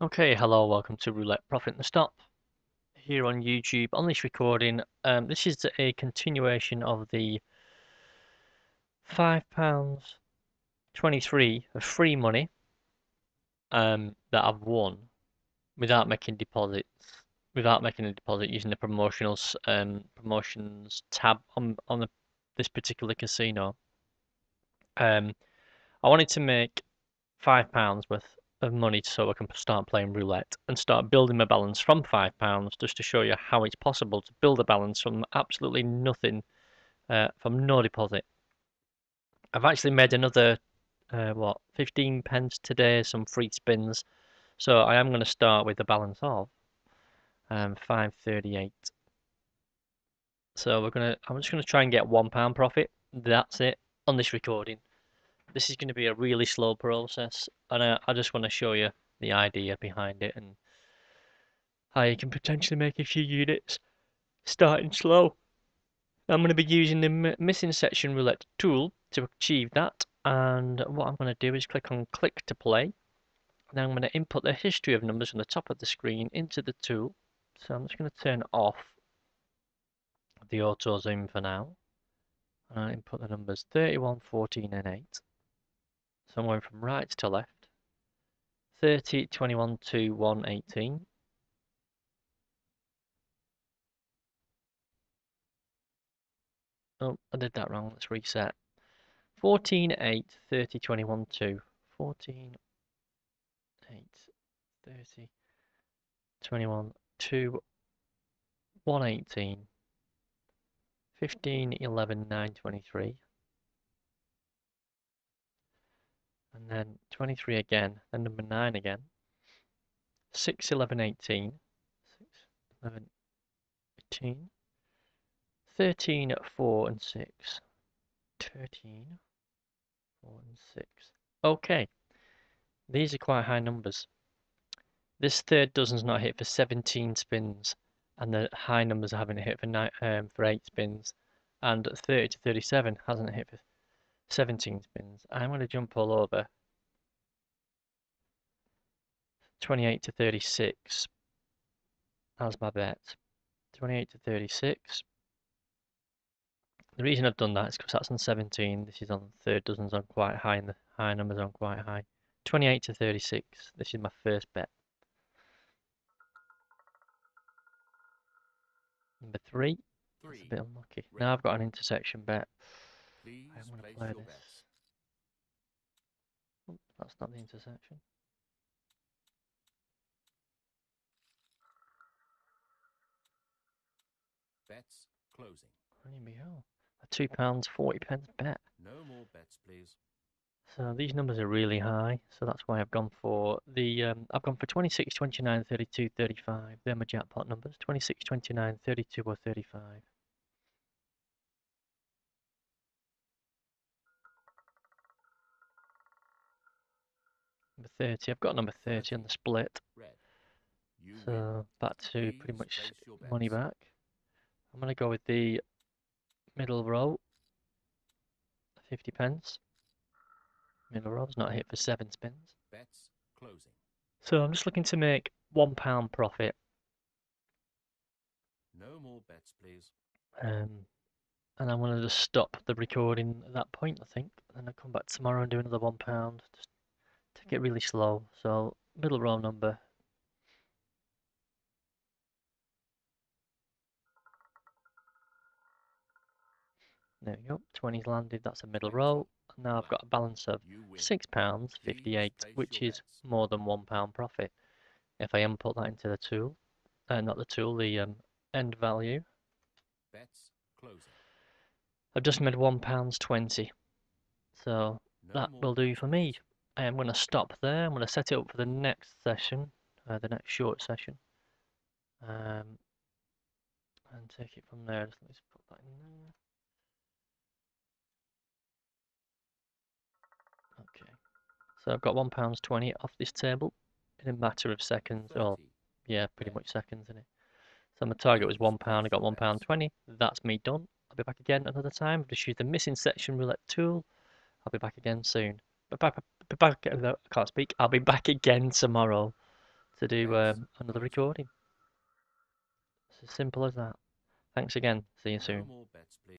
Okay, hello, welcome to Roulette Profit and Stop here on YouTube. On this recording, um, this is a continuation of the £5.23 of free money um, that I've won without making deposits, without making a deposit using the promotionals um, promotions tab on on the, this particular casino. Um, I wanted to make five pounds worth of money so I can start playing roulette and start building my balance from five pounds just to show you how it's possible to build a balance from absolutely nothing, uh, from no deposit. I've actually made another, uh, what, 15 pence today, some free spins. So I am going to start with a balance of um, 538. So we're gonna, I'm just going to try and get one pound profit. That's it on this recording. This is going to be a really slow process, and I, I just want to show you the idea behind it and how you can potentially make a few units starting slow. I'm going to be using the missing section roulette tool to achieve that, and what I'm going to do is click on click to play. Then I'm going to input the history of numbers on the top of the screen into the tool. So I'm just going to turn off the auto zoom for now. And I input the numbers 31, 14 and 8. I'm going from right to left. 30, 21 to 118. Oh, I did that wrong. Let's reset. 14, 8, 30, 21, 2. 14, 8, 30, 21, 2, 118. 15, 11, 9, 23. And then 23 again, then number 9 again, 6, 11, 18, 6, 11, 18, 13, 4 and 6, 13, 4 and 6. Okay, these are quite high numbers. This third dozen's not hit for 17 spins, and the high numbers haven't hit for, nine, um, for 8 spins, and 30 to 37 hasn't hit for 17 spins. I'm going to jump all over 28 to 36 as my bet. 28 to 36. The reason I've done that is because that's on 17. This is on third dozens on quite high and the high numbers on quite high. 28 to 36. This is my first bet. Number three. three. That's a bit unlucky. Red. Now I've got an intersection bet. Please I'm going to play this. Oh, that's not the intersection. Bets closing. There we go. A two pounds forty pence bet. No more bets, please. So these numbers are really high, so that's why I've gone for the um, I've gone for 26, 29, 32, 35. They're my jackpot numbers. 26, 29, 32 or 35. Number 30. I've got number 30 on the split. So back to pretty much money back. I'm going to go with the middle row. 50 pence. Middle row's not hit for seven spins. Bets closing. So I'm just looking to make one pound profit. No more bets, please. Um, and I'm going to just stop the recording at that point, I think. And I'll come back tomorrow and do another one pound. Just take it really slow. So middle row number There we go, 20's landed, that's a middle row. Now I've got a balance of £6.58, which is more than £1 profit. If I input that into the tool, uh, not the tool, the um, end value, I've just made £1.20. So that will do for me. I am going to stop there. I'm going to set it up for the next session, uh, the next short session. Um, and take it from there. Just let me put that in there. So I've got one pounds twenty off this table in a matter of seconds. Oh, yeah, pretty much seconds, isn't it? So my target was one pound. I got one pound twenty. That's me done. I'll be back again another time. i Just use the missing section roulette tool. I'll be back again soon. But back, back, I can't speak. I'll be back again tomorrow to do um, another recording. It's as simple as that. Thanks again. See you soon. more bets, please.